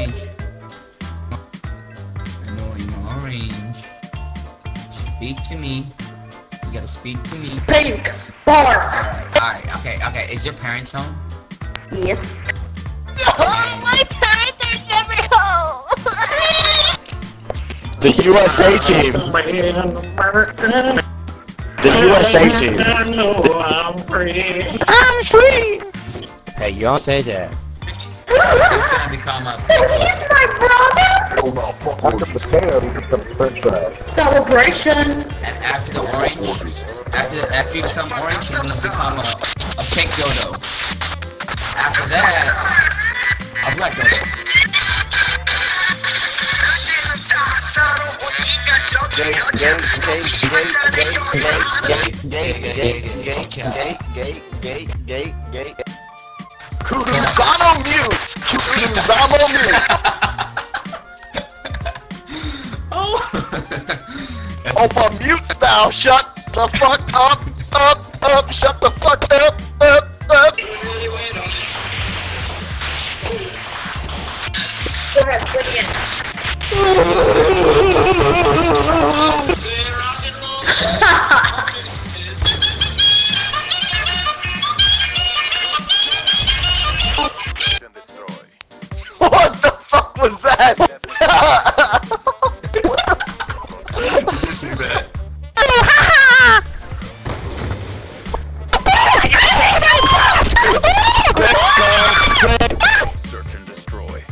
Annoying orange. Annoying orange. Speak to me. You gotta speak to me. Pink bar. Alright, alright, okay, okay. Is your parents home? Yes. Oh, my parents are never home. The USA team. The USA team. I'm free. Hey, you don't say that. Who's gonna become a He's my brother. Celebration. And after the orange, after after you become orange, you're gonna become a, a pink dodo. After that, a black dodo. Gay, gay, gay, gay, gay, gay, gay, gay, gay, gay, gay, gay, gay, gay. Kuduzano mute! Kuduzano mute! Oh! Opa mute now! Shut the fuck up! Up! Up! Shut the fuck! Up! See that? Search and destroy.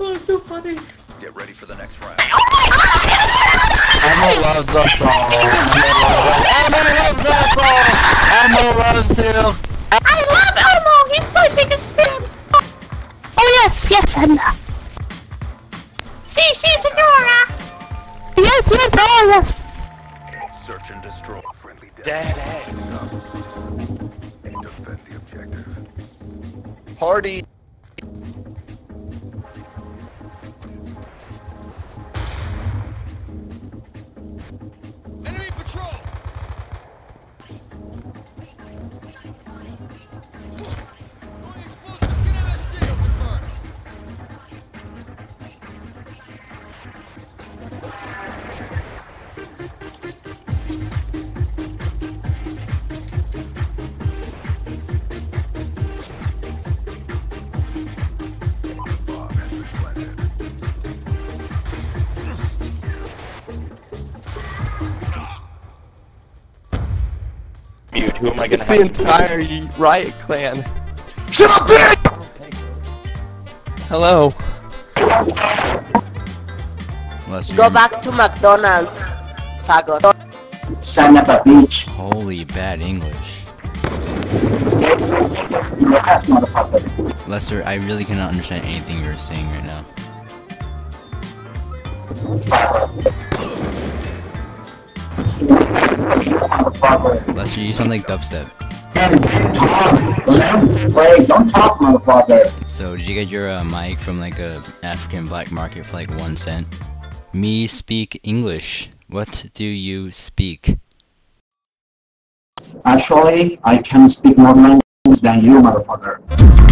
Oh, it's so funny. Get ready for the next round. Emma loves us all. Emma loves us all. Emma loves him. I love Elmo. He's my biggest fan. Oh yes, yes, and yes. Search and destroy. Friendly death. Daddy. Defend the objective. Party. Mute. Who am I gonna have? The entire Riot Clan. Shut up, bitch! Hello. Go back to McDonald's. Fagot. Stand up a beach. Holy bad English. Your ass, motherfucker. Lester, I really cannot understand anything you're saying right now. Lester, you sound like dubstep. Don't talk, motherfucker. So, did you get your uh, mic from like a African black market for like one cent? Me speak English. What do you speak? Actually, I can speak more language than you, motherfucker.